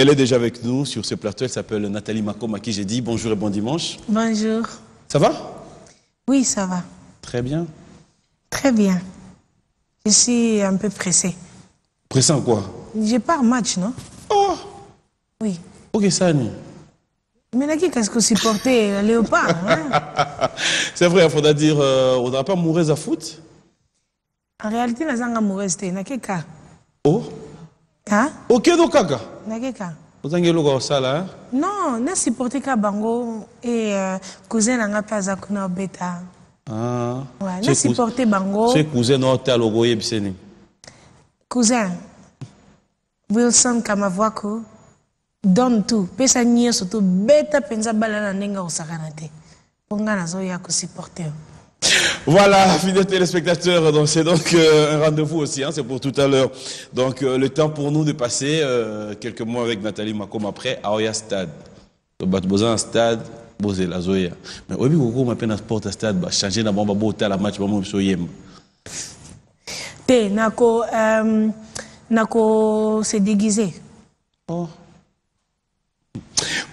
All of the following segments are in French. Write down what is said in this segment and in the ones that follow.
Elle est déjà avec nous sur ce plateau. Elle s'appelle Nathalie Macom, à qui j'ai dit bonjour et bon dimanche. Bonjour. Ça va? Oui, ça va. Très bien. Très bien. Je suis un peu pressée. Pressé en quoi? J'ai pas un match, non? Oh Oui. Ok, Sani. Mais là, qu'est-ce que supporter le léopard hein? C'est vrai, il faudra dire, euh, on n'aura pas mourir à foot? En réalité, la zanga c'était nakeka. Oh Hein Ok, donc kaka. Nakeka. Vous avez le ça là hein? Non, na supporter ka bango euh, cousin nanga pa za kuna obeta. Ah. Ouais, C'est na cous- supporter bango. C'est cousin notre logo yebiseni. Cousin. Wilson Kamavwako donne tout. Pesa nyonso to beta penza bala na ndenge te. Nazoya. Voilà, fidèles téléspectateurs, donc c'est donc euh, un rendez-vous aussi, hein, c'est pour tout à l'heure. Donc euh, le temps pour nous de passer euh, quelques mois avec Nathalie Macom après à Oya Stade. Donc bat besoin un stade, bosé la zoya. Mais oui, beaucoup m'appelle un sport à stade, bah changer na bomba beau la match, bah moi so yem. Te nako euh, nako se déguiser. Oh.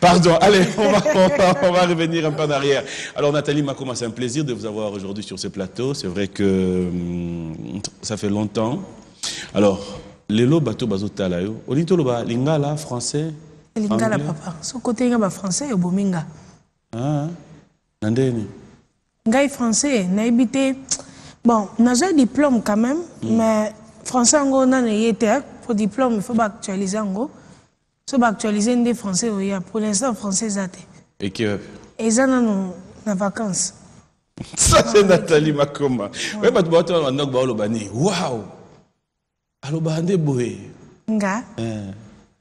Pardon, allez, on va, on, va, on va revenir un peu en arrière. Alors Nathalie Macoma, c'est un plaisir de vous avoir aujourd'hui sur ce plateau. C'est vrai que hum, ça fait longtemps. Alors, lelo bateau bazotala yo. Olito loba lingala français. Lingala papa. So côté nga ba français yo bominga. Ah. Nandeni? Ngai français nayebi te. Bon, naza diplôme quand même, mais français ngo na yete pour diplôme il faut ba actualiser ngo. So ba actualiser ndé français oya. Pour l'instant français zate. Et que eza nano na vacances ça c'est Nathalie Macoma. Ouais, bateau bateau on a ba loba ni. Waouh. Aloba ande boye. nga?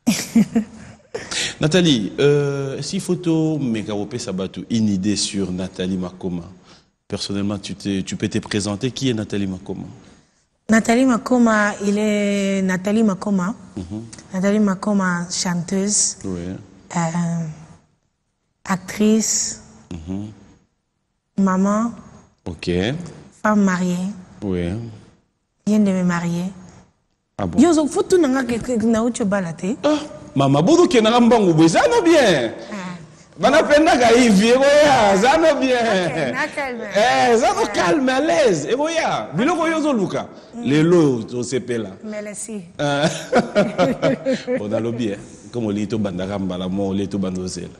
Nathalie, euh, si photo Sabatou, une idée sur Nathalie Makoma? Personnellement, tu, tu peux te présenter. Qui est Nathalie Makoma? Nathalie Makoma il est Nathalie Makoma. Nathalie Makoma chanteuse Oui. euh, actrice maman Ok. femme mariée Oui. vient de me marier. Ah bon? Yo zo futu nanga ke ke- nauti obala te? Ah, Maman, bodo ke na mbangu boy, ça no bien. banapendaka hivi ekoya za no bien. Na calme. Eh, za no calme à l'aise ekoya biloko oyo ozoluka lelo tosepela merci Ah. bon nalobi eh, comme olingi tobandaka mbala mo olie tobanda ozela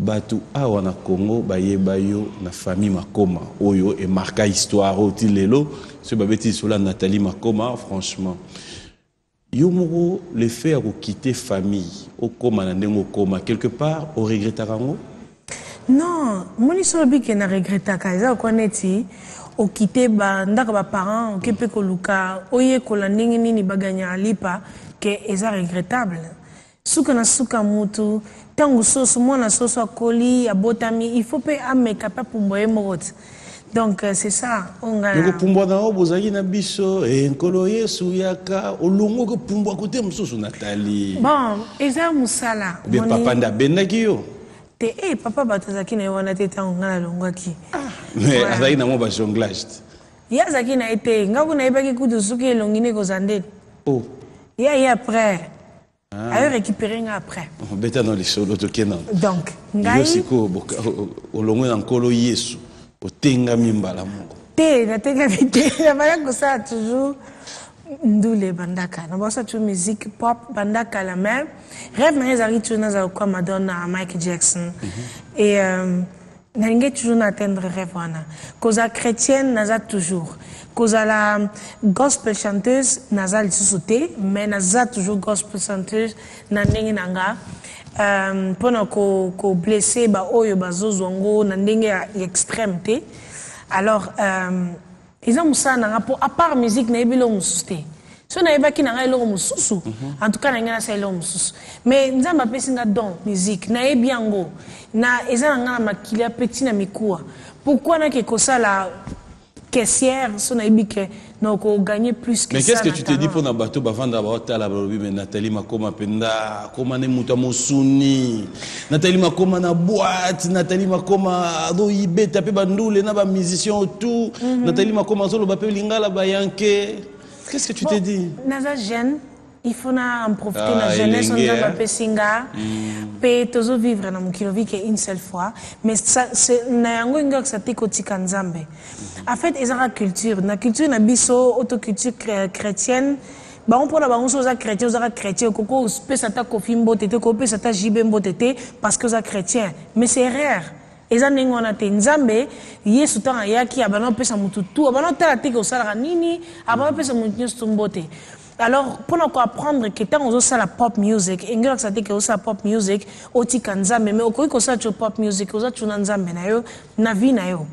bato awa na congo bayeba yo na famille makoma. Oyo emarka histoire oyo ti lelo soki babeti lisolo ya nathalie makoma franchement yo moko le fait ya kokite famille okóma na ndenge okóma quelque part oregretaka yango? Non moni so olobi ke na regretaka eza lokwa neti okite bandaka baparent oke mpe koluka oyekola ndenge nini baganyaka lipa ke eza regrettable. Suka na suka mutu ntango soso mwana soso akoli abotami il faut mpe ameka mpe apumbwa ye moko te donc euh, c'est ça. Oyo ngai na- nakopumbwa na o bozalaki na biso nkolo yesu yaka olongo kopumbwa kote mosusu nathalie. Bon eza mosala papa nde abendaki yo. Te e papa bato azalaki na ye wana te ntango ngai nalongwaki mais azalaki nango bajonglage te ye azalaki na ye te ngai kuna nayebaki kutu soki elongi nde kozwa ndeni oh. Ye aye après ayo récupéré nga après. Beta na lisolo tokenda donc ngai sikoyo olongwe na nkolo yesu otengami mbala moko. Te natengami te nabaya kosala toujours ndule bandaka. Nabosala toujours musique pop bandakala mais rêve na ye ezalaki toujours nazala kwa madonna michael jackson. Et euh, nalingi toujours na atteindre rêve wana chrétienne naza toujours. Kozala gospel chanteuse naza lisusu te mais naza toujours gospel chanteuse na ndenge na nga euh, mpona koblesse baoyo bazozwa ngo ya extrême alors euh, eza mosala na nga mpo musique nayebi eloko mosusu so nayebaki na ngai eloko mosusu. En tout cas na ngai nasala eloko mosusu mais nzambe apesi nga don musique. Nayebi yango. Na eza na ngai na makili ape ntina mikuwa. Pourquoi nake kosala caissière? So nayebi ke nakoganye plus mais ça qu'est-ce que na tu te dis mpona bato bavanda baotala balobi me nathalie makoma mpenza akoma ne moto ya mosuni. Nathalie makoma na boite nathalie makoma azoyibeta mpe bandule na bamusicien autour nathalie makoma azoloba mpe lingala bayanke qu'est-ce que tu te dis naza jeune il faut na en profiter Ah, na jeunesse elenge, nzambe hein? apesi nga mpe tozovivre na mokili ovike une seule fois. Mais ça- c'est- na yango engakisa te kotika nzambe. En fait eza ka culture. Na culture na biso auto culture chré- chrétienne bango mpona bango so oza chrétien ozaka chrétien okoki opesa ata kofi mbote te okopesa ata jibe mbote te parce que oza chrétien. Mais c'est rare eza ndenge wana te. Nzambe yesu ntango ayaki abana opesa motu tu. Abana otala teke osalaka nini? Abana opesa motu nyonso tu mbote. Alors mpona koapprendre ke ntango ozosala pop music engeli akisa te ke ozosala pop music otika nzambe. Mais okoki kosala tyo pop music oza tuna nzambe na yo na vie na yo.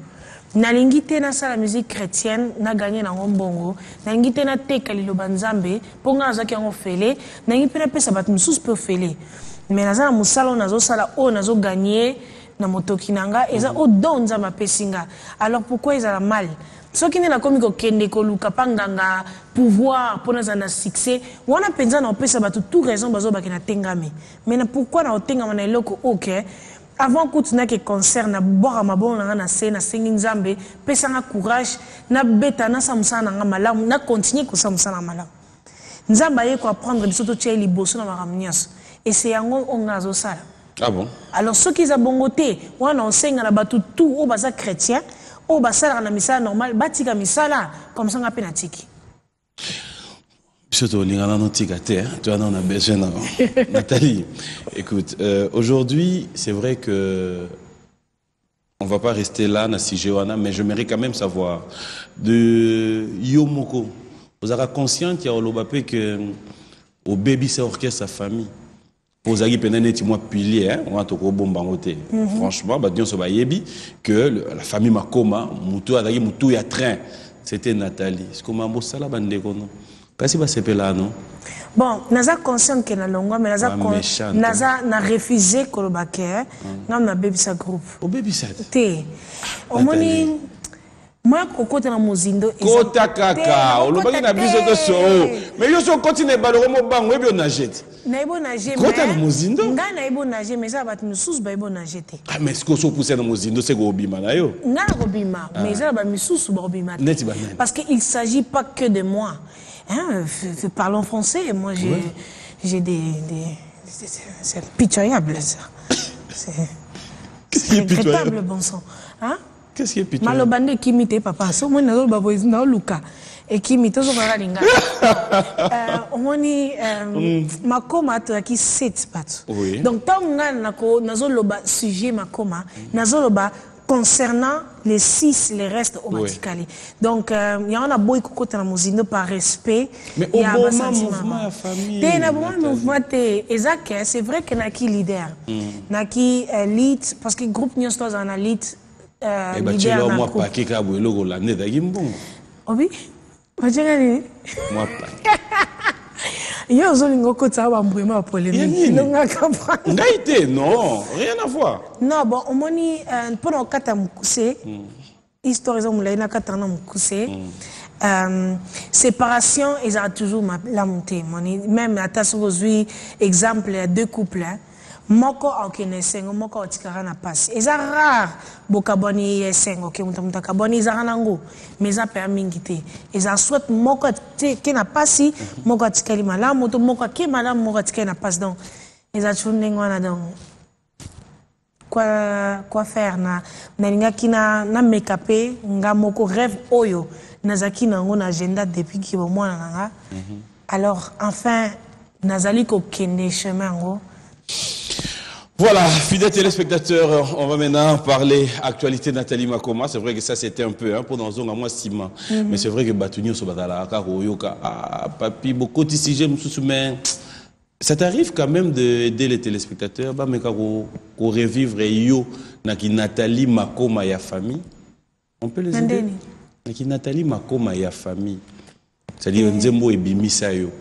Nalingi te nasala musique chrétienne naganye nango mbongo. Nalingi te nateka liloba nzambe mpo ngai nazwaki yango fele. Nalingi mpe napesa bato mosusu mpe ofele. Mais naza na mosala oyo nazosala oyo nazoganye na motoki na nga eza oyo don nzambe apesi nga alors pourquoi ezala mal? Soki nde nakomi kokende koluka mpa nganga pouvoir mpo nazala na succès wana mpenza na opesa bato tout raison bazobaki natengami mais na pourquoi na otengama na eloko oke avant kutu nake concert nabwaka mabongo na nga na se nasengi nzambe pesanga courage nabeta nasala mosala na nga malamu nakontinue kosala mosala na malamu. Nzambe aye koapprendre biso totia ye liboso na makambo nyonso e se yango oyo ngai azosala Ah bon alors soki eza bongo te wana osenga na bato tu oyo baza chrétien oyo basalaka na misala normal batika misala comme ça nga mpe natiki biso tolingana no tika te hein. tu on a besoin na Nathalie écoute euh, aujourd'hui c'est vrai que on va pas rester là na sujet wana mais j'aimerais quand même savoir de yo moko ozalaka consciente ya oloba mpe que obebisa orchestre ya famille mpo ozalaki mpena neti mwa pilier hein, wana tokobomba yango te. Franchement bato nyonso bayebi que la famille makoma motu azalaki motu ya train. C'était nathalie. Sikoma bosala bandeko no kasi basepela no bon naza conscient ke nalongwa mais naza naza na refuse koloba ke ngam nabebisa groupe. Obebisa te. Te omoni moya kokota na mozindo kota kaka olobaki na biso te. to so mais yo so okoti na ebaloko mobango oyebi onage te Kota na mozindo? ngai nayebi onage mais eza bato mosusu bayebi onage te ah mais sikoyo so okuse na mozindo seko obima na yo. Ngai nakobima mais eza na bamisusu bakobima te parce qu'il ne s'agit pas que de moi. Hein, parlons français moi j'ai j'ai des, des c'est- pitoyable ça. C'est pitoyable? bon sang. Hein? Qu'est-ce qui est pitoyable maloba nde ekimi te papa. So omoni nazoloba boye naoluka ekimi tozokoka lingana Euh, omoni euh, makoma tozalaki set bato. Oui. donc ntango ngai nako- nazoloba sujet makoma. Nazoloba concernant les six les restes batikali donc euh, kokota na mozindo par respect. Mais oboma basentiment. mouvement ya famille, mouvement ke c'est vrai ke naki leader. Naki euh, lead parce que groupe lead leader batiela na mwa pake kaka boye eloko olanda ezalaki mbongo obi batiaka nini mwa pake yo ozolinga okotisa bambwema ya Ya polémique. Nini? nongaka prendre ngai te non rien à voir. Non bon omoni euh, mpona mokuse histoire eza molai nakataka na mokuse euh, séparation ezala toujours malamu te moni même ozwi exemple deux couple hein, moko akokende esengo moko aotikaka na mpasi eza rare bokabwani ya esengo oke moto moto akabwani ezaka nango. Mais eza mpe ya mingi te ezala soit moko ake na mpasi moko atikali malamu to moko ake malamu moko atikali na mpasi donc eza toujours ndenge wana donc. Quoi, quoi faire? Na nalingaki na nameka mpe nga moko rêve oyo nazalaki nango na agenda depuis ki bomwana na nga alors enfin nazali kokende chemin yango Voilà, fidèles téléspectateurs, on va maintenant parler actualité Nathalie Makoma. C'est vrai que ça c'était un peu hein, pendant un mois Sima. Mais c'est vrai que Batunio Sobadala, Karoyoka, ah, papi, beaucoup de sujets, mais ça t'arrive quand même d'aider les téléspectateurs, bah, mais qu'on revivre yo, naki Nathalie Makoma et famille. On peut les aider? Naki Nathalie Makoma et famille. C'est-à-dire, Nzembo et Bimisa yo.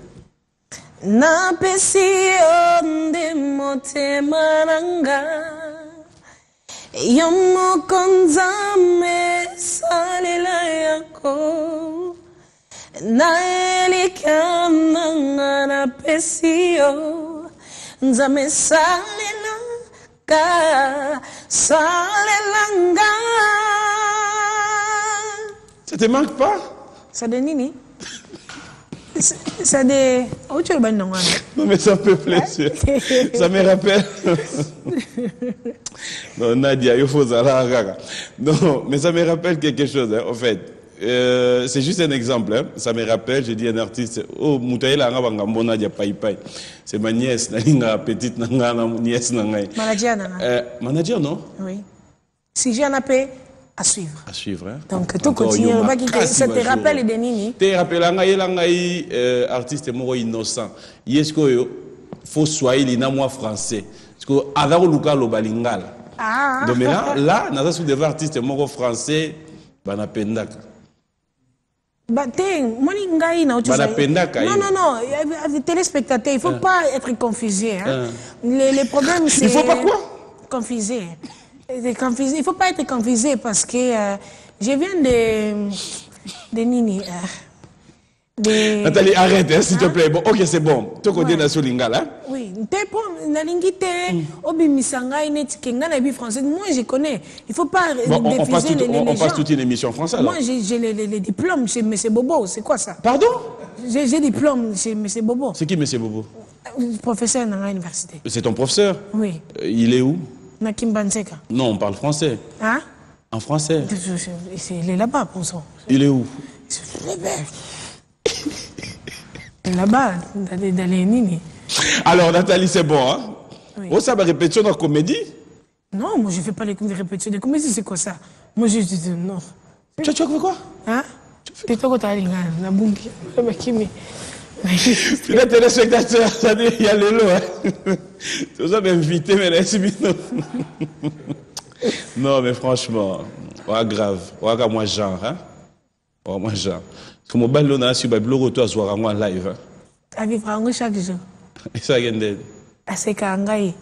Napesi yo nde motema na nga yo moko nzambe esalela yako. Na elika na nga napesi yo nzambe esalelanga salelanga Ça te manque pas? Ça de nini Ça des. Où tu es nom, Non, mais ça me fait plaisir. ça me rappelle. non, Nadia, il faut ça Non, mais ça me rappelle quelque chose, hein, en fait. Euh, c'est juste un exemple. Hein. Ça me rappelle, je dis un artiste, oh, Moutaïla Ngabanga Nadia Pai Pai. C'est ma nièce, na petite na nièce na ngai. Manager na. Euh, manager non? Oui. Si j'ai un appel à suivre. À suivre hein. Donc tout continue, ça te rappelle de nini Te rappelle ngai la ngai euh, artiste innocent. Yesko yo faux swahili na moi français. Parce que avant luka lo balingala. Ah. Donc mais là, là, naza sous des artistes moko français banapendaka. Bah, moni ngai na autre banapendaka non non non téléspectateurs il faut uh. pas être confusé hein. Les, les problèmes c'est il faut pas quoi? confusé il faut pas être confusé parce que euh, je viens de de nini euh, de... Nathalie, arrête, hein, s'il te plaît. Bon, ok, c'est bon. Tu connais la lingala. Oui, nalingi te obimisa ngai neti ke ngai na bi français. Moi, je connais. Il faut pas bon, on, on passe tout, les, les, on, on passe toute une émission française. Moi, j'ai les, les, diplômes chez M. Bobo. C'est quoi ça? Pardon? J'ai diplôme chez M. Bobo. C'est qui M. Bobo? Professeur dans l'université. C'est ton professeur? Oui. Euh, il est où? Non, on parle français. Hein? En français. Il est là-bas, pour ça. Il est où? Là-bas, dans les nini. Alors, Nathalie, c'est bon, hein? Oui. Oh, ça va répétition dans la comédie? Non, moi, je ne fais pas les répétitions de comédie, c'est quoi ça? Moi, je dis non. Tu, tu as fait quoi? Hein? Tu tu as la bunki, la kimi. Puis les téléspectateurs, ça dit, il y a le lot, hein. Tu as invité, mais là, c'est Non, mais franchement, ouais, grave. Ouais, moi, genre, hein. Ouais, moi, genre. Parce que mon ballon a su, bah, blog, toi, soir, moi, live, hein. À vivre en chaque jour. Et ça, il y a une aseka ngai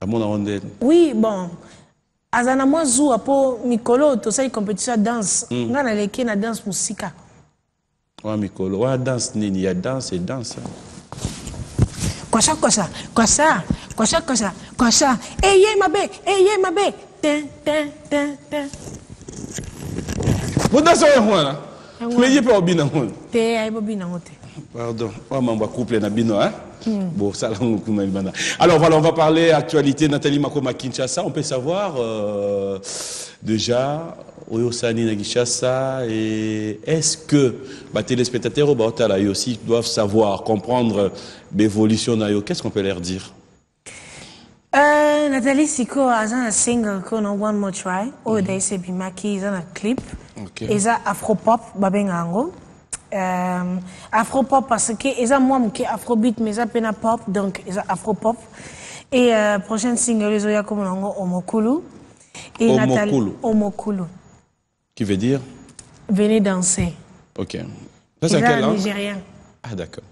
amona ngo ndeni oui bon. Aza na mwa zuwa mpo mikolo tosali compétition ya danse. Mm. ngai naleki na danse mosika wana mikolo wana danse nini. Ya danse e danse. Kwasha kwasha kwasha kwasha kwasha kwasha eye mabe eye mabe ten ten ten ten bodanse oyo wana me ye mpe obina ngo te ngo te Pardon. Oh, couple bino, hein? Bon, ça, Alors voilà, on va parler actualité Nathalie Makoma Kinshasa. On peut savoir euh, déjà Oyosani na Kinshasa et est-ce que les téléspectateurs au Baotala aussi doivent savoir, comprendre l'évolution na Qu'est-ce qu'on peut leur dire? Euh, Nathalie Siko a un single qu'on One More Try. Oh, mm -hmm. Bimaki, il a un clip. Okay. Il a Afropop, Babengango. Euh, afropop parce que eza moi moke afrobeat mais eza pena pop donc eza afropop. Et euh, prochaine single ezoya comme nango omokulu. Et omokulu. Omokulu. Qui veut dire? Venez danser. Ok. Ça c'est quelle langue? Nigérien. Ah d'accord.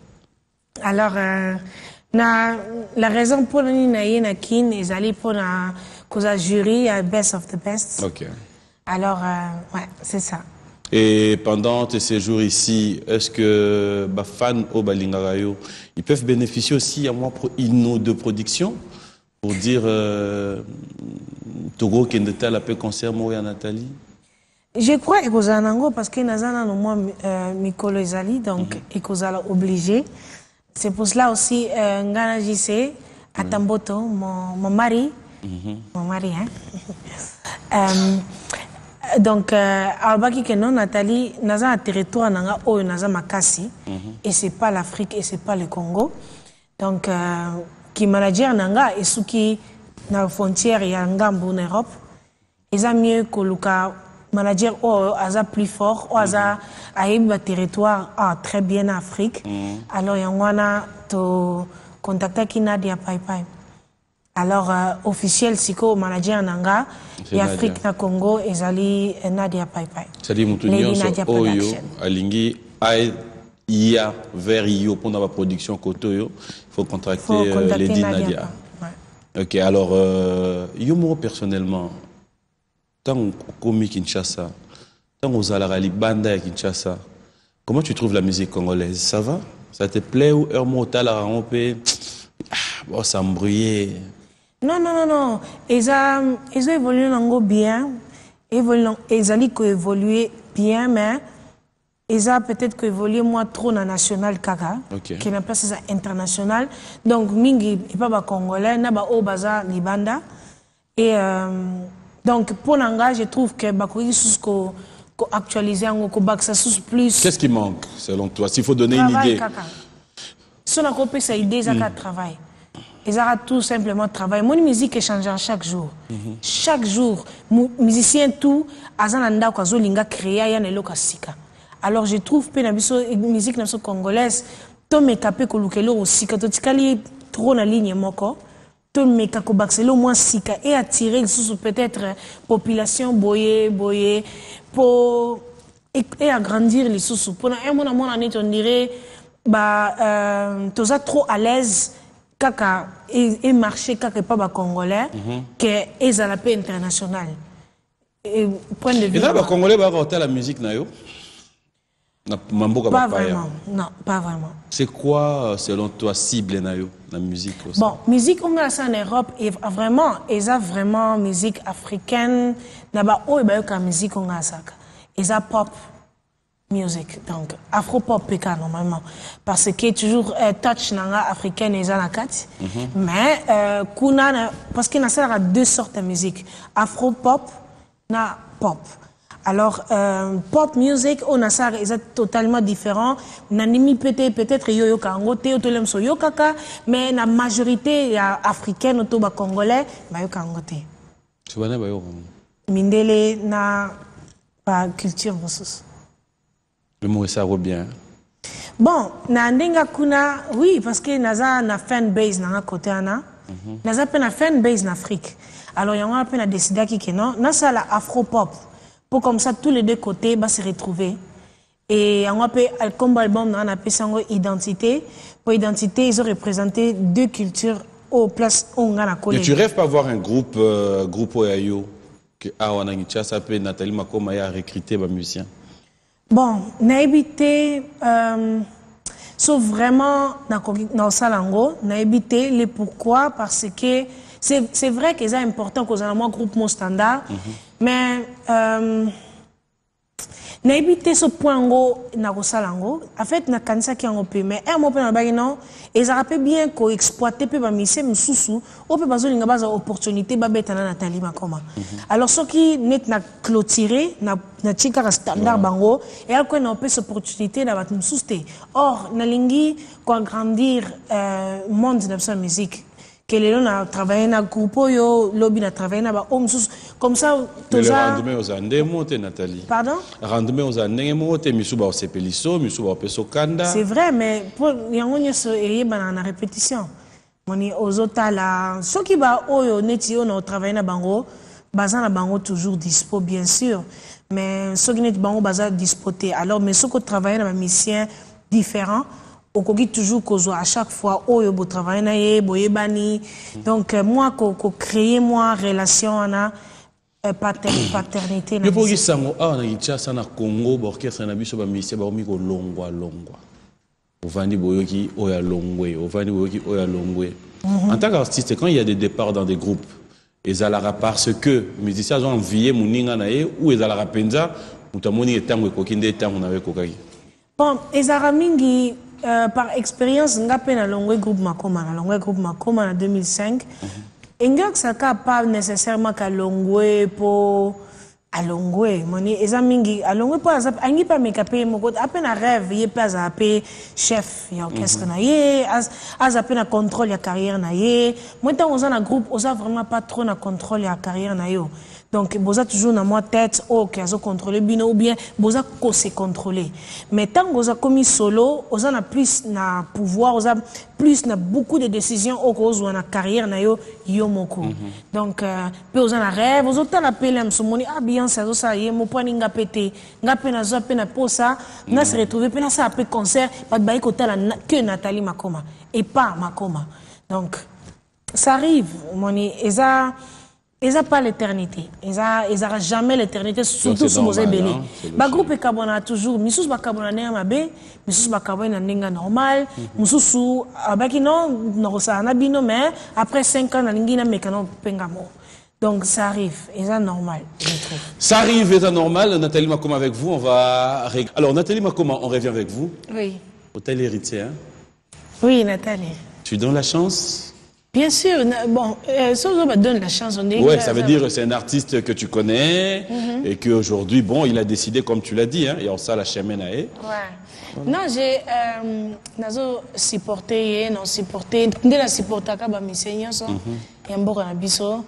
Alors euh, na la raison pour nini na ye na kin ezali mpona jury ya best of the best. Ok. Alors euh, ouais c'est ça et pendant tes séjours ici, est-ce que les fans au Balingarayo, ils peuvent bénéficier aussi à moi une de production pour dire euh, Togo qui est tel peu concert moi Nathalie? Je crois que Zanango parce que Nazana no moi Mikolo Ezali donc et Kozala obligé. C'est pour cela aussi euh, Ngana JC à Tamboto mon, mon mari. Mon mari hein. Euh, donc euh, alobaki ke non nathalie naza na territoire na nga oyo naza makasi. Mm -hmm. et c'est pas l'afrique et c'est pas le congo. Donc euh, ki manager na nga esuki na frontière ya ngambu na europe eza mieux koluka manager oyo aza plus fort oyo aza ayebi baterritoire ah, très bien na afrique. Mm -hmm. alors yango wana tocontactaki nadia paipai alors euh, officiel siko manager na nga ya afrique na congo ezali nadia paipai c'est-à-dire motu nyonso oyo alingi aya vers yo mpona baproduction kote oyo. Il faut contracter euh, lady nadia. Ouais. ok alors euh, yo moko personnellement ntango okomi kinshasa ntango ozalaka libanda ya kinshasa comment tu trouves la musique congolaise? Ça va? Ça te plaît ou heure mo otalaka yango mpe bon s'embrouiller non non non non. Eza eza évolué nango bien. Évolue ezali koévolue bien mais eza peut-être qu'évoluer moi trop na national kaka Ok. ke na place eza international donc mingi epa bacongolais na baoyo baza libanda et euh, donc mpo na je trouve que bakoki susu ko- koactualize yango kobakisa susu plus. Qu'est-ce qui manque, selon toi? S'il faut donner une travail idée. kaka. So nakopesa idée ezaka travail ezaka tout simplement travail moni musique échangera chaque jour. Chaque jour mu- musicien tout aza na ndako azolinga créer aya na eloko ya sika. Alors je trouve mpe na biso musique na biso congolaise tomeka mpe koluka eloko sika totikali trop na ligne moko tomeka kobakisa eloko mwa sika e attire lisusu peut-être population boye boye po et, et agrandir lisusu mpona un mona mona neti on dirait ba euh, trop à l'aise kaka e, e kaka epa bacongolais ke ezala mpe international. Et, point de vue eza bacongolais bayaka kotala musique na yo? Na mamboka pas vraiment. Non pas vraiment. C'est quoi euh, selon toi cible na yo na musique aussi? Bon, musique on a ça en Europe et vraiment, ont vraiment musique africaine. D'abord, oh, il y a musique on a ça. Ils ont pop music, donc afro pop PK normalement, parce que toujours euh, touch nanga africaine ils ont la carte. Mais euh, kuna na- parce qu'il y a deux sortes de musique, afro pop na pop. Alors, euh, pop music, on a ça, c'est totalement différent. Nanimi peut-être, peut-être, yo yo kango te, to lem so yo kaka, mais la majorité ya africaine, auto ba congolais, ba yo kango te. Mindele na ba culture mosusu. Le mot ça bien Bon, na ndenga kuna, oui, parce que naza na fan base na côté ana. Naza pe na fan base na Afrique. Alors yango pe na décidé ki que non, na ça la afro pop. Pour comme ça tous les deux côtés va se retrouver. Et yango pe al- comme album na na pe sango identité. Pour identité, ils ont représenté deux cultures au place où on a na mais collé. tu rêves pas voir un groupe euh, groupe oyo ya yo que awa na kinshasa mpe nathalie makoma ya recruter bamusicien Bon, nayebi te euh, so vraiment nakoki naosala yango nayebi te le pourquoi parce que c'est c'est vrai que eza important kozala mwa groupe mo standard mais euh, nayebi te so point yango nakosala yango. En fait nakanisaki yango mpe mais un mo mpe nalobaki non ezalaka mpe bien koexploite mpe bamisie mosusu oyo mpe bazolinga bazala opportunité babetana na tali makoma. Alors soki neti na clôture natie kaka standard bango eyali koyena opesa opportunité na bato mosusu te. Or nalingi koagrandir euh, monde na biso ya musique lelo na travaille na groupe oyo lobi na travaille na baoyo mosusu comme ça moko te nathalie. Pardon? Rendement ozala ndenge moko te misu baosepeli so misu baopesa okanda C'est vrai, mais pour yango nyonso eyebana na répétition. Moni ozotala. Soki ba oyo neti oyo na otravaille na bango baza na bango toujours dispo bien sûr. Mais soki neti bango baza dispo te alors mais soki otravaille na bamisien différent okoki toujours kozwa à chaque fois oyo botravaille na ye boyebani. Donc euh, moi kocréer moi relation wana euh, pater, paternité na yo mpo musique. kisango awa na kinshasa na congo baorchestre na biso bamusicien bakomi kolongwa longwa. Ovandi boyoki oyo alongwe ovandi boyoki oyo alongwe en tant qu'artiste quand il y a des départs dans des groupes ezalaka parce que musicien azo envie moninga na ye ou ezalaka mpenza moto amoni etango ekoki nde etango na yo ekokaki? Bon, ezalaka mingi euh, par expérience nga mpe nalongwe groupe makoma nalongwe groupe makoma na 2005 engakisaka pas nécessairement kalongwe mpo alongwe moni eza mingi alongwe mpo angi mpe ameka mpe ye moko ape na rêve ye mpe azala mpe chef ya orchestre na ye az- aza mpe na contrôle ya carrière na ye moi ntango oza na groupe oza vraiment pas trop na contrôle ya carrière na yo donc boza toujours na mwa tête oyo ke azocontrôle bino ou bien boza kose contrôler mais ntango oza komi solo oza na plus na pouvoir oza plus na beaucoup de décisions oyo kozwa na carrière na yo yo moko. Donc euh, mpe oza na rêve ozotala mpe lemso moni ah azosala ye mo mpo ani nga mpe te nga mpe nazwa mpe na posa nga se retrouve mpe nasala mpe concert bato bayi kotala na- que nathalie makoma et pas makoma. Donc ça arrive moni eza eza pas l'éternité eza ezaka jamais l'éternité surtout so boza normal, ebele bagroupe ekabwana toujours misusu bakabwana na ndenge ya mabe misusu bakabwani na ndenge ya normal mosusu abaki no nakosala na bino mais après 5 ans nalingi nameka no mpenga mo Donc ça arrive, et c'est normal, je trouve. Ça arrive, c'est normal. Nathalie Makoma avec vous, on va... Alors, Nathalie Makoma, on revient avec vous. Oui. Hôtel héritier, hein Oui, Nathalie. Tu donnes la chance? Bien sûr, bon, euh, ça, on me donne la chance. On dit que ça veut dire que c'est un artiste que tu connais et qu'aujourd'hui, bon, il a décidé, comme tu l'as dit, hein, il y a ça la chemin à. Ouais. Non, j'ai euh, nazo supporté non supporté nde na supportaka bamisien nyonso ya mboka na biso.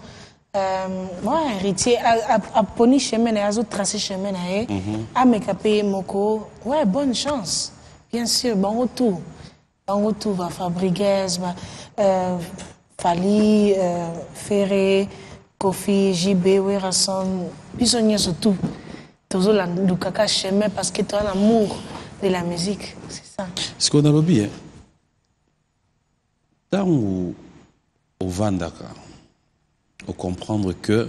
Euh, ouais, héritier a- a- aponi chemin ye azotrace chemin ameka mpe ye moko. Ouais bonne chance. Bien sûr bango tout. Bango tout bafabrigues ba, euh, fali euh, fere kofi jb werason biso nyonso tout. Tozolandukaka chemin parce que toa na amour de la musique c'est ça. Ce qu'on a lobby, hein. Ntango ovandaka comprendre que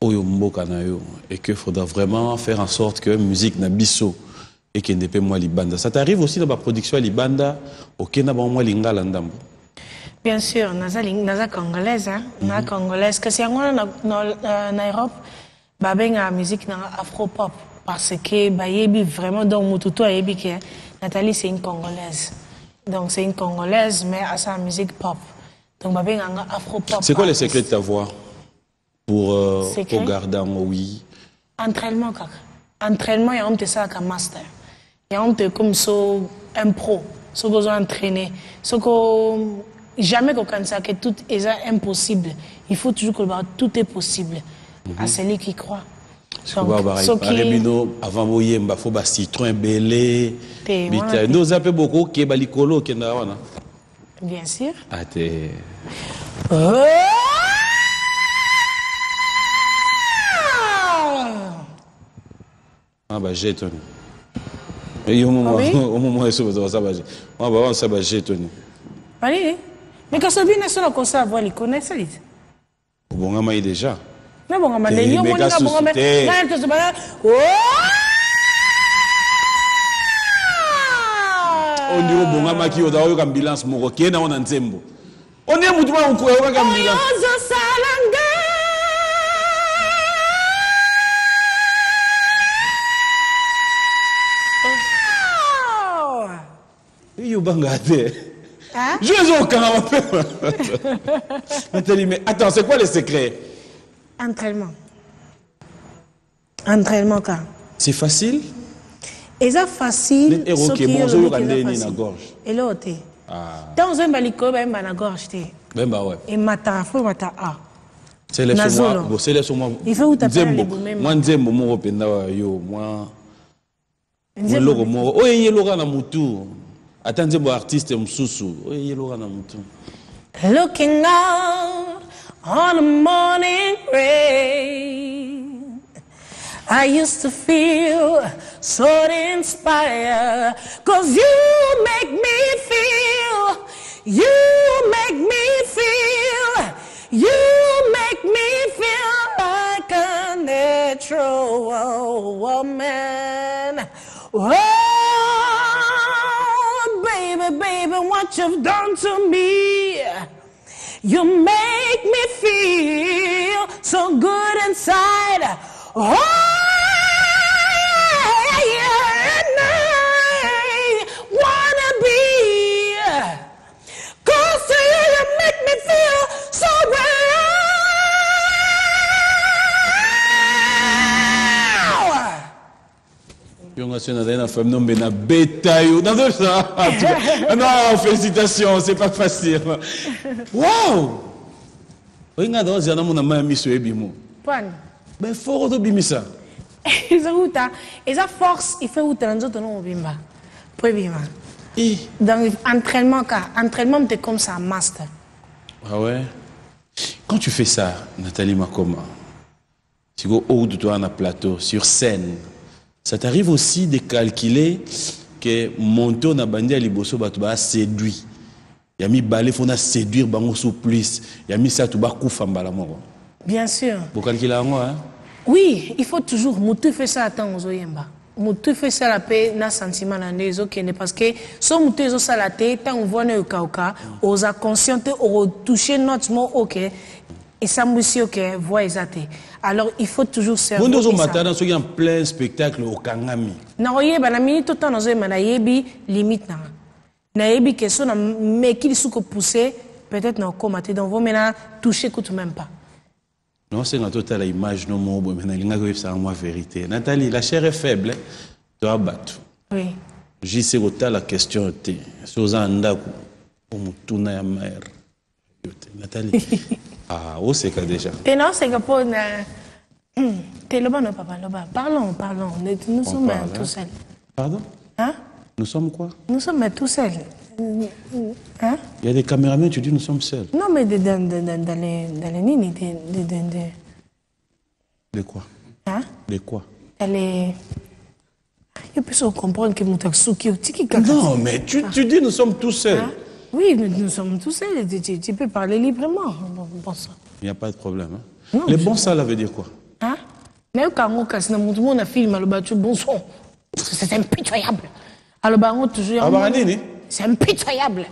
oyo mboka na yo et que faudra vraiment faire en sorte que musique na biso ekende mpe mwa libanda. Ça t'arrive aussi na baproduction ya libanda okenda bango mwa lingala ndambo bien sûr naza, naza congolaise hein? naza congolaise kasi yango wana na, na, na, na europe babengaka musique na afropop. Parce que bayebi vraiment donc motu to ayebi ke nathalie c'est une congolaise. Donc c'est une congolaise mais asa musique pop. Donc babenganga afropop c'est quoi le secret de ta voix pour, euh, pour garder oui? Entraînement kaka. Entraînement yango mpe esalaka master. Yango mpe comme so un pro. Soki ozo entraîner soki o- jamais kokanisa ke tout eza impossible. Il faut toujours kolobaka tout est possible. À celui qui croit. Soki- avant boyemba fo bacitron ebele oza mpe likolo wana. Bien sûr. Ate wana baje toni yo baza wana bawansa toni mais kasi obi na so na kosala voi likona esalite obongama ye déjà. Nabongama Te, ndenge yo meka moninga susu bongama te. ngai tozobana ondi obongamaki oza oyoka ambulance moko kee nango na nzembo onde mutu oyokaka ambulance. Ozosala nga eyobanga te Hein? mape nathalie mais attends c'est quoi le secret entraînement. Entraînement ka c'est facile? Eza facile Neti eroke soki mo yo ozoyoka olobi eza nde nini na facile. gorge. Eloo te ah. ntango ozoyemba likolo bayemba na gorge te emataka fo emata a mwa nzembo. moko mpenza yo mwa eloko moko oyo eyeloka na mutu ata nzembo ya artiste mosusu oyo eyeloka na mutu Looking out on a morning rain, I used to feel so inspired. Cause you make me feel, you make me feel, you make me feel like a natural woman. What you've done to me. You make me feel so good inside. Oh, yonga so nazali na femme nombe na beta yo nazosa non félicitations c'est pas facile. Wow oyenga da ozala namona mai ya miso ebimo. Pwani? befort ozobimisa eza uta eza force ife uta nzoto no mobimba po ebima Eh, donc entraînement mte comme ça master. Ah ouais? Quand tu fais ça nathalie makoma siko oudu toi na plateau sur scène ça t'arrive aussi de calculer que monto na bandi ya liboso bato baséduit ya mibale fo na séduire bango so plus. Ya misato bakufa mbala moko. Bien sûr. Bokalikila yango hein? oui il faut toujours motu fait ça ntango ozoyemba motu fait ça mpe na sentiment na nde ezokende parce que so motu ezosala te ntango vwana ekauka oza conscient te okotouche note mo oke esambwisi yo ke voix eza te alors il faut toujours bo nde cerveau ozomata na soki en plein spectacle okangami nakoyeba na minute nazoyeba nayebi limite nanga nayebi ke so nameki lisusu kopousse peut-être nakokóma te donc vomena touche kutu même pas. Naosenga totala image no moo boye me nalingaki oyebisaka mwa vérité. Nathalie la chair est faible toya bato oui. Jise kotala question te so oza na ndako omotuna ya mare yo te nathalie ah, oseka déjà. Te naosenga mpo na Hmm, te loba no papa loba parlons parlons. Nous sommes parle, tout hein. seuls. Pardon? Hein? Nous sommes quoi? Nous sommes tout seuls. Hein? Il y a des caméramans tu dis nous sommes seuls. Non mais de- dans, dans, dans, les dans les nini de, de, de, de, de quoi? Hein? De quoi? Dans les yo mpe comprendre que moto asuki otiki kaka non mais tu, tu dis nous sommes tous seuls. Hein? Oui, nous, nous sommes tous seuls. Tu, tu- peux parler librement. Bon, bon sang. il n'y a pas de problème hein? Non, les je- bons ça veut dire quoi? Hein? motu mo na filme aloba tu bon son c'est impitoyable aloba yango toujours yango Alobaka mwana- nini? c'est impitoyable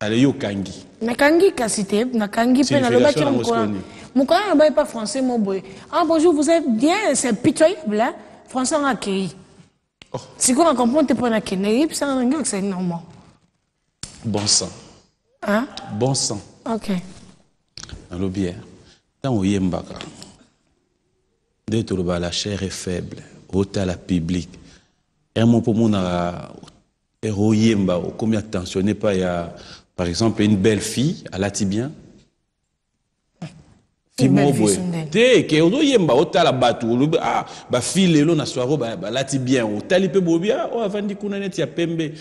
ale yo kangi nakangi kasi te nakangi mpe nalobaki Signification na yango mokolo sikoni. mokolo wana nalobai pa français mo boye ah bonjour vous êtes bien c'est impitoyable hein? français yango akei Oh. sikoyo na comprendre te mpo nakende yebisanga nangi akisali normal bon sang. Hein? bon sang. Ok. Nalobi ntango oyembaka nde toloba la chair est faible. Otala public emo mpo monaka ere oyemba okomi attentionné pa ya par exemple une belle fille alati bien Une belle moko fille boye sondele. te ke ozoyemba otala bato olobi ah bafille lelo na soiro balati bien otali mpe bobi ah oyo avandi kuna neti ya pembe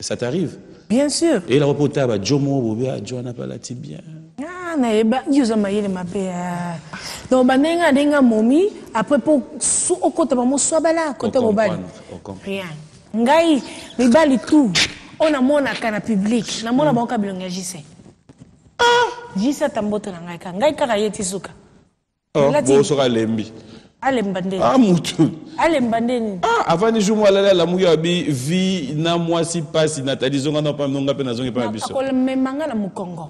ça t'arrive bien sûr. Eyelaka mpo otala bajo moko bobi ah jo wana mpe alati bien. Ah, nayeba yo oza mayele mabe ah. donc na ndenge momi après su- okota bamoswabala kote mobali rien. Ngai mibali tu oyo namonaka na publike namona bango ka bilongo ya jise jise ata mboto na ngai ngai kaka suka Oh, bo ah mutu ah avandi jour mo alali alamuki abi vi na mwasi pasi natali zonga na pam nonga mpe nazongi mpa na biso. akomema nga na mokongo.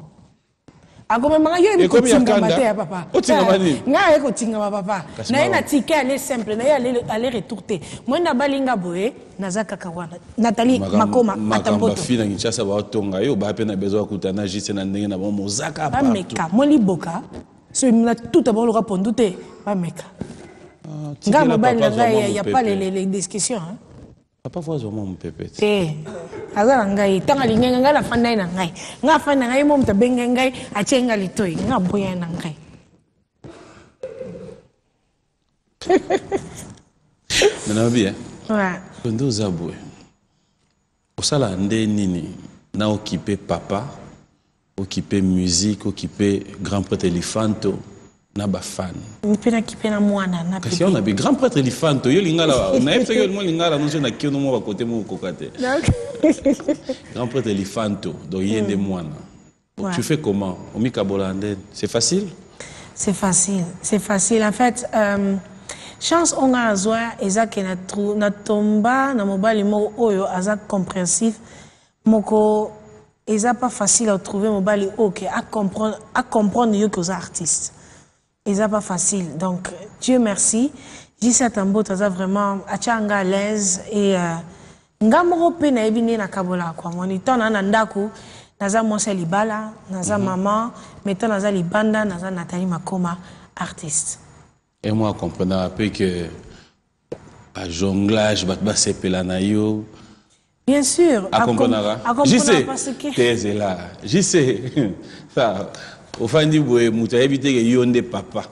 Akomema nga yo yebi Ekomi ya kotingama kanda? te ya papa. Otingama Ah, nini? nga aye kotingama papa. Na ye na tike ale simple na ye ale- retour te. Mwenda balinga boye naza kaka wana. Natali makoma ata makambo mboto. afi na kinshasa baotonga yo baa mpe na bezo akuta na jise na ndenge na bango mozaka bameka mo liboka so na tuta baoloka pondu te bameka nga mobali na ngai ya les discussions hein. papa fo azwa mwa mopepe te aza na ngai ntango alingai ngai nafandai na ngai. Ngai afandi na ngai mo moto abenge ngai atie ngai litoi ngai aboyai na ngai. Nanabi e Ouais. nde oza boye? Osala nde nini? Na okipe papa okipe musique okipe grand prêtre elifanto na mwana kasi na bi grand prêtre elifanto yo lingala nayebi soki yo mo lingala noso na kio no mo bakote mo okoka te grand prêtre elifanto donc ye nde mwana Ouais. tu fais comment? Omikabola nde c'est facile? C'est facile, c'est facile. En fait, euh, chance on a azwa eza ke na tru- na mobali moko oyo aza compréhensif moko eza pas facile à trouver mobali oyo ke a comprendre a comprendre yo ke oza artiste eza pas facile. Donc Dieu merci. Jisa Tamboto aza vraiment atia nga à l'aise et euh, nga moko mpe nayebi nde nakabolaka kwango ni ntango naa na ndako naza mwasi ya libala naza mama mais ntango naza libanda naza nathalie makoma artiste. E mo acomprendaka mpe ke ajonglage bato basepela na yo. Bien sûr. Akomprenaka akomprenaka parce que te ezela jise ofandi boye moto ayebi teke yo nde papa.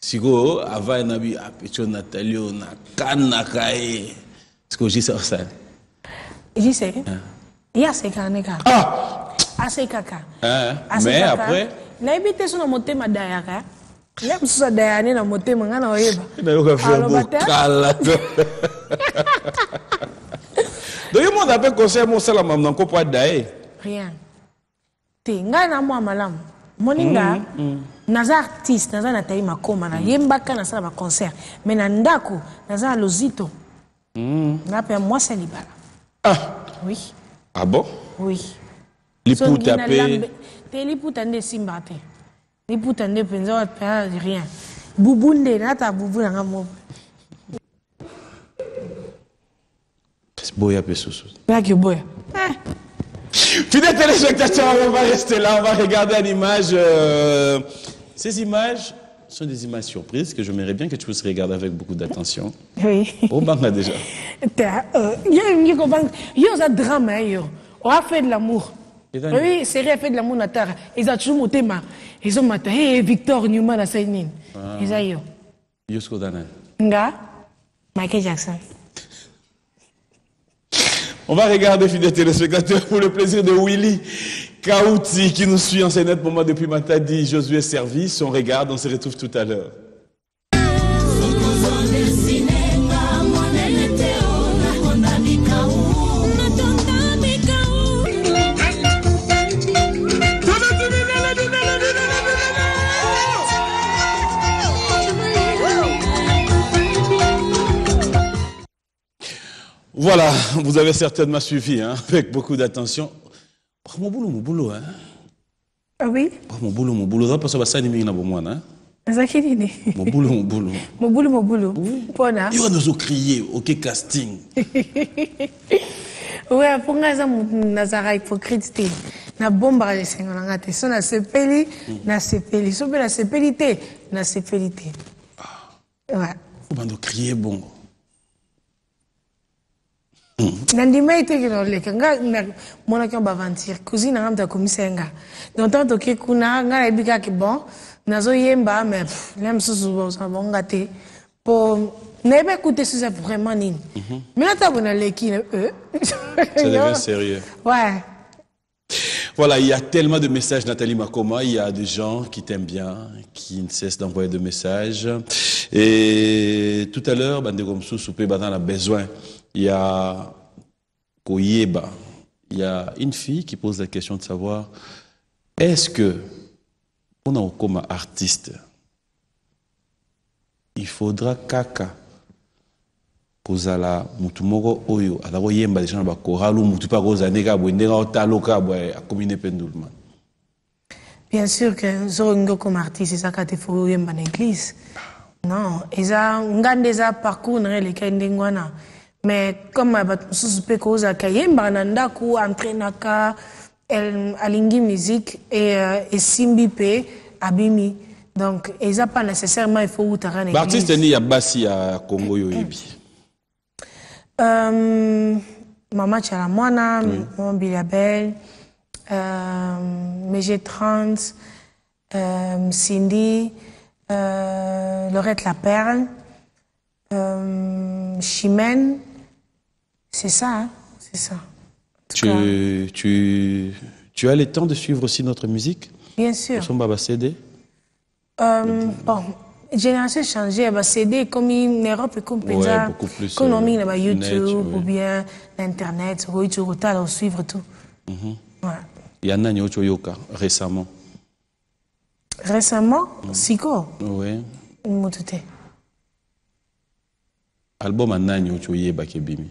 Sikoyo avai na bi apetio natali oyo nakanaka ye sikoyo jise osali. Jise? Ye asekaka ne kaka ah! Asekaka mais après? Nayebi te so na motema dayaka ye mosusu adaya ne na motema ngai na oyeba. Nayoka Aloba te? verbokala donc ye monda mpe conseil mosalama na nkopo adaye rien. Te ngai na mwa malamu moninga naza artiste naza na tai makoma nayembaka nasala baconcert. Mais na ndako naza na lozito. Nga mpe ya mwasi ya libala. Ah. Oui. Ah bon? Oui. Liputa lambe- te liputa nde esimbaka te. Liputa nde mpenza wapena rien. Bubu nde nata bubu nanga moko. Boya mpe susu yaki boya. Eh, Fidèles téléspectateurs, on va rester là, on va regarder une image. Euh... Ces images sont des images surprises que j'aimerais bien que tu puisses regarder avec beaucoup d'attention. Oui. Au Banga déjà. Il y a un drame, hein, on a fait de l'amour. Oui, c'est vrai, fait de l'amour Natara. Ils ont toujours monté ma. Ils ont maté. Hey, Victor Newman à Sainin. Ils ont eu. Yusko Dana. Nga, Michael Jackson. On va regarder, fidèles téléspectateurs, pour le plaisir de Willy Kauti qui nous suit en scène pour moi depuis Matadi, Josué Service. On regarde, on se retrouve tout à l'heure. Voilà, vous avez certainement suivi hein, avec beaucoup d'attention. Mon boulot, mon boulot, hein. Ah oui? Mon boulot, mon boulot. Parce que ça, c'est hein. ezalaki nini Mon boulot, mon boulot. mobulu mobulu mpona Il va nous crier, ok, casting. oya mpo ngai eza motu nazalaka hypocrite te nabombaka esengo na ngai te so nasepeli nasepeli so mpe nasepeli te nasepeli te Ouais. Il va nous crier, bon. nandimai teke na oleka nga baventure cousine na nga moto akomisa ye nga donc ntango toke kuna nga nayebi kaka bon nazoyemba mais pff, le mosusu bozala bonga te mpo nayebi ekute susa vraiment nini mais ata bo naleki na- euh. Ouais Voilà, il y a tellement de messages, Nathalie Makoma. Il y a des gens qui t'aiment bien, qui ne cessent d'envoyer des messages. Et tout à l'heure, Soupé Badan a besoin. Il y a Koyeba. Il y a une fille qui pose la question de savoir est-ce que, on a comme artiste, il faudra kaka kozala mutu moko oyo aza koyemba deja na bakoralu mutu mpe akozala nde kaka boye ndenge aotala kaka boye akomi ne mpe nduluma bien sûr que zolingi okoma artiste ezaka te fo oyemba na église non eza nga nde eza parcours na nga elekai ndenge wana mais comme bato mosusu mpe kozalaka yembaka na ndako alingi musique euh, esimbi mpe abimi. Donc eza pas nécessairement il faut utaka na baartiste église ni ya basi ya congo oyo oyebi Bilabel, Mégé 30, Cindy, Laurette La Perle, Chimène. C'est ça, hein? c'est ça. En tu, tu, tu as le temps de suivre aussi notre musique? Bien sûr. Somba CD Euh, bon, génération changée, bah, CD comme en Europe comme Ouais, Penza, beaucoup plus, comme on met bah, YouTube ou bien Internet, oui, tu retardes à suivre tout. Ouais. il y en a ocho yoka récemment Récemment, Siko, ouais. Moutouté. album anani ocho oyebaki ebimi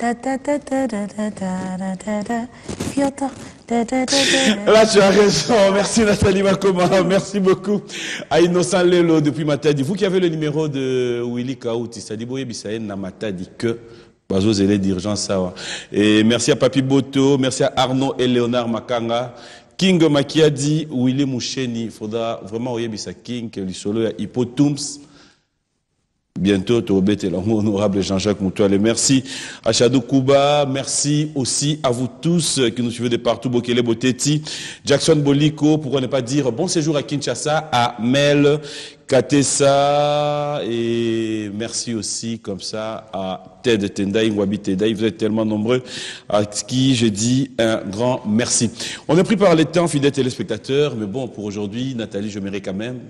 Là, tu as raison. Merci Nathalie Makoma. Merci beaucoup à Innocent Lelo depuis Matadi. Vous qui avez le numéro de Willy Kauti, ça dit Boye Bissayen na Matadi que ça. Et merci à Papi Boto, merci à Arnaud et Léonard Makanga. King Makiadi, Willy Moucheni, il faudra vraiment King que. Bientôt, Tobet et l'honorable Jean-Jacques Moutouale. Merci à Chadou Kouba. Merci aussi à vous tous qui nous suivez de partout. Bokele Boteti, Jackson Boliko, pourquoi ne pas dire bon séjour à Kinshasa, à Mel, Katessa, et merci aussi comme ça à Ted Tendai, Wabi Tendai. Vous êtes tellement nombreux à qui je dis un grand merci. On est pris par les temps, fidèles téléspectateurs, mais bon, pour aujourd'hui, Nathalie, je mérite quand même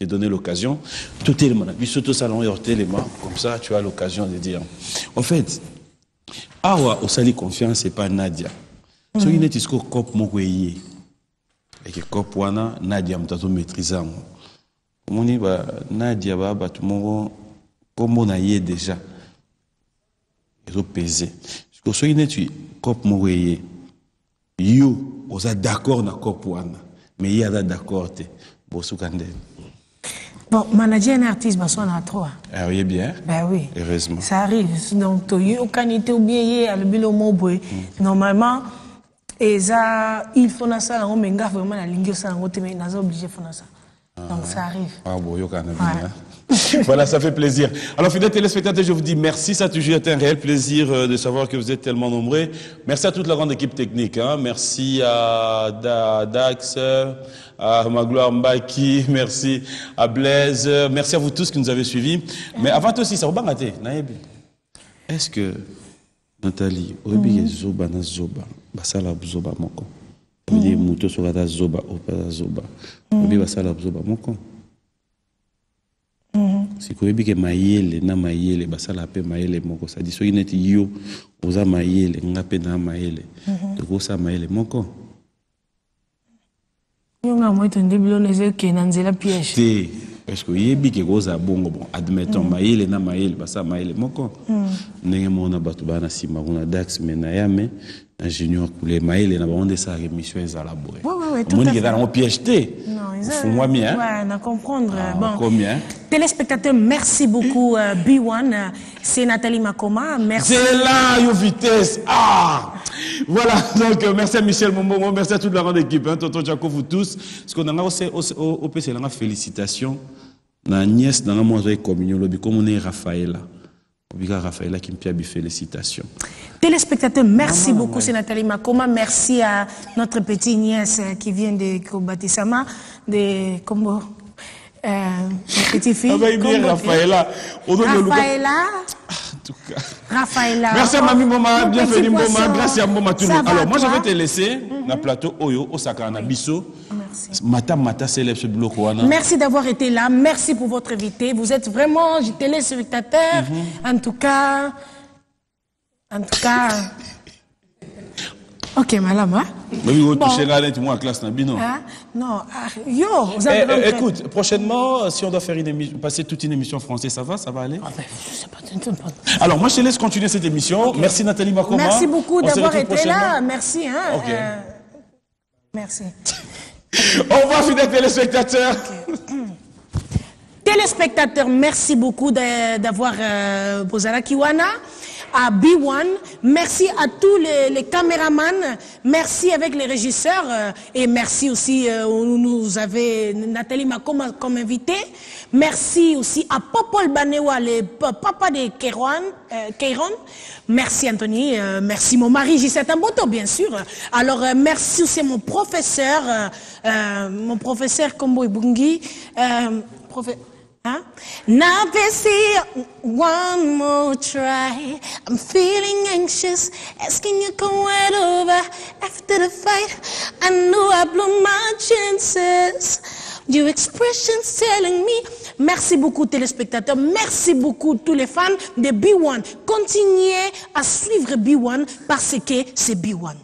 te donner l'occasion, tout est le monde. Puis surtout, ça l'enyorté les mains, comme ça, tu as l'occasion de dire. En fait, awa, au sali confiance, c'est pas Nadia. Ce qui n'est cop mokweye. Et que cop wana, Nadia, m'tato maîtrisant. Comme on dit, bah, Nadia, bah, bah, tout le monde, comme on a déjà. Ils ont pesé. Ce qui n'est pas cop mokweye. Yo, osa d'accord na cop wana. Mais il y a d'accord, te. Bosukande. Bon, manager un artiste, bah, son a trois. Ah, oui, bien. Ben oui. Heureusement. Ça arrive. Donc, tu as qualité ou bien le bilo mot boy. Normalement, et ça, il faut na ça, on menga vraiment la ligne ça, on na obligé faire ça. Donc ça arrive. Ah bon, yo kana bien. voilà, ça fait plaisir. Alors, fidèles téléspectateurs, je vous dis merci. Ça a toujours été un réel plaisir euh, de savoir que vous êtes tellement nombreux. Merci à toute la grande équipe technique. hein. Merci à Da- Dax, à Magloire Mbaki, merci à Blaise. Merci à vous tous qui nous avez suivis. Mais avant tout aussi, ça va rater. Est-ce que, Nathalie, oyebi zoba na zoba, basala zoba moko? Oyebi muto sokata zoba, zoba. Oyebi basala zoba moko? Sikoyebi ke mayele na mayele basala mpe mayele moko. Sadi soki neti yo oza mayele nga mpe na mayele. Tokosala mayele moko. Yo nga moi ton débilo ne zé que na nzela piège. te parce que oyebi ke kozala bongo bon admettons mayele na mayele basala mayele moko. Ndenge mona bato baa na nsima kuna dax me na ya me na junior kule mayele na bango nde esalaka émission ezala boye. Omoni fait. eza nango piège te Ofungwami hein? Ouais, comprendre. Ah, bon. combien Téléspectateurs, merci beaucoup. euh, B1, euh, c'est Nathalie Makoma. Merci. C'est là, yo vitesse. Ah Voilà, donc euh, merci à Michel Momomo, merci à toute la grande équipe, hein, Tonton Jaco, vous tous. Parce qu'on a aussi, au, PC, félicitations. Na nièce, dans moi, j'ai communion, comme on est Raphaëla. Obiga pia félicitations. Téléspectateurs, merci beaucoup, c'est Nathalie Makoma. Merci à notre petite nièce euh, qui vient de Kobatisama, de Kombo. Euh, ma petite fille. Ah bah, dit Kombo- Raphaëla. Tout cas. Raphaëla. Merci à Mami Moma, bienvenue Moma, grâce à Moma tout le monde. Alors moi je vais te laisser na plateau Oyo, Osaka na Bisso. Merci. Mata Mata célèbre ce. Merci d'avoir été là. Merci pour votre invité. Vous êtes vraiment téléspectateur. Mhm. En tout cas, en tout cas. Ok, madame. Hein? Mais oui, Bon. toucher là, net, moi en classe na bino. Hein? Non, ah, yo, vous Eh, avez eh, écoute, prochainement, euh, si on doit faire une émission, passer toute une émission française, ça va, ça va aller? Ah ben, je sais pas, Alors, moi, je te laisse continuer cette émission. Merci Nathalie Makoma. Merci beaucoup d'avoir été là. Merci. Hein? Ok. euh, merci. Au revoir, fidèles téléspectateurs. Téléspectateurs, merci beaucoup d'avoir euh, Bozala Kiwana, à B1. Merci à tous les, caméramans. Merci avec les régisseurs. euh, et merci aussi, euh, on nous avait Nathalie Makoma comme invité. Merci aussi à Popol Banewa, le pa- papa de Kéron. euh. Merci Anthony. euh, merci mon mari Gisette Amboto, bien sûr. Alors, merci aussi mon professeur, mon professeur Kombo Ibungi. Profe- Huh? Now, busy, one more try. I'm feeling anxious, asking you come right over after the fight. I know I blew my chances. Your expression's telling me. Merci beaucoup, téléspectateurs. Merci beaucoup, tous les fans de B1. Continuez à suivre B1 parce que c'est B1.